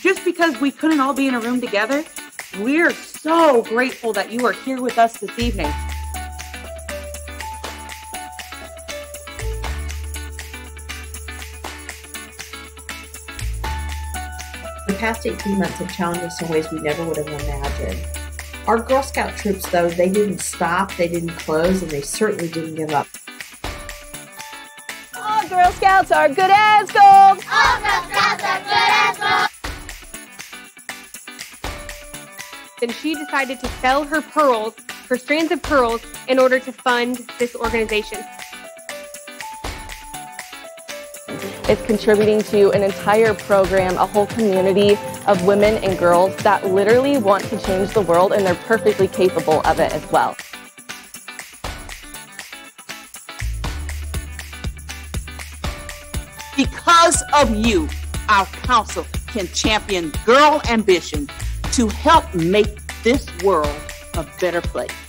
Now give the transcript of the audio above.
just because we couldn't all be in a room together, we're so grateful that you are here with us this evening. The past 18 months have challenged us in ways we never would have imagined. Our Girl Scout troops, though, they didn't stop, they didn't close, and they certainly didn't give up. All Girl Scouts are good as gold! All Girl Scouts Then she decided to sell her pearls, her strands of pearls, in order to fund this organization. It's contributing to an entire program, a whole community of women and girls that literally want to change the world and they're perfectly capable of it as well. Because of you, our council can champion girl ambition to help make this world a better place.